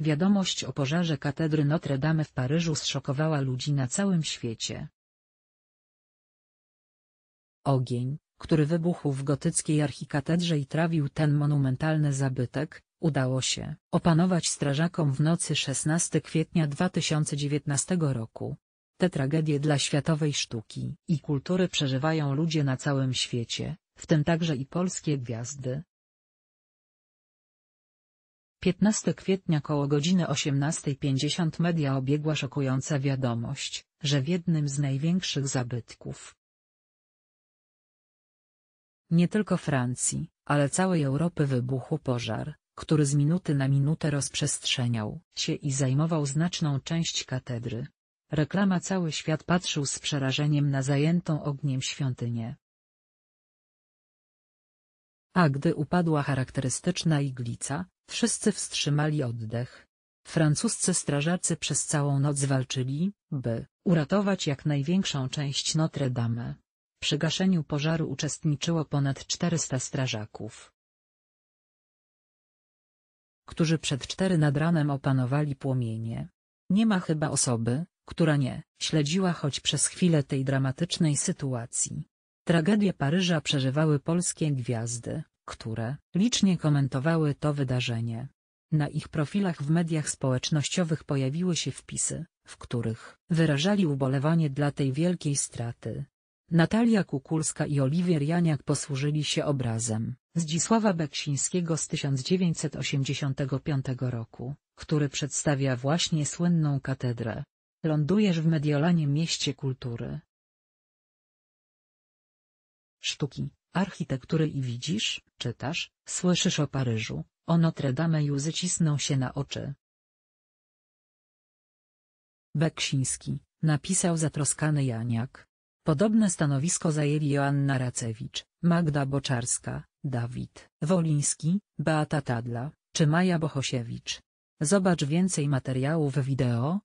Wiadomość o pożarze katedry Notre Dame w Paryżu zszokowała ludzi na całym świecie. Ogień, który wybuchł w gotyckiej archikatedrze i trawił ten monumentalny zabytek, udało się opanować strażakom w nocy 16 kwietnia 2019 roku. Te tragedie dla światowej sztuki i kultury przeżywają ludzie na całym świecie, w tym także i polskie gwiazdy. 15 kwietnia koło godziny 18.50 media obiegła szokująca wiadomość, że w jednym z największych zabytków nie tylko Francji, ale całej Europy wybuchł pożar, który z minuty na minutę rozprzestrzeniał się i zajmował znaczną część katedry. Reklama cały świat patrzył z przerażeniem na zajętą ogniem świątynię. A gdy upadła charakterystyczna iglica, wszyscy wstrzymali oddech. Francuscy strażacy przez całą noc walczyli, by uratować jak największą część Notre Dame. Przy gaszeniu pożaru uczestniczyło ponad 400 strażaków, którzy przed cztery nad ranem opanowali płomienie. Nie ma chyba osoby, która nie śledziła choć przez chwilę tej dramatycznej sytuacji. Tragedię Paryża przeżywały polskie gwiazdy, które licznie komentowały to wydarzenie. Na ich profilach w mediach społecznościowych pojawiły się wpisy, w których wyrażali ubolewanie dla tej wielkiej straty. Natalia Kukulska i Oliwier Janiak posłużyli się obrazem Zdzisława Beksińskiego z 1985 roku, który przedstawia właśnie słynną katedrę. Lądujesz w Mediolanie mieście kultury. Sztuki, architektury i widzisz, czytasz, słyszysz o Paryżu, o Notre Dame i łzy cisną się na oczy. Beksiński, napisał zatroskany Janiak. Podobne stanowisko zajęli Joanna Racewicz, Magda Boczarska, Dawid Woliński, Beata Tadla, czy Maja Bohosiewicz. Zobacz więcej materiałów wideo,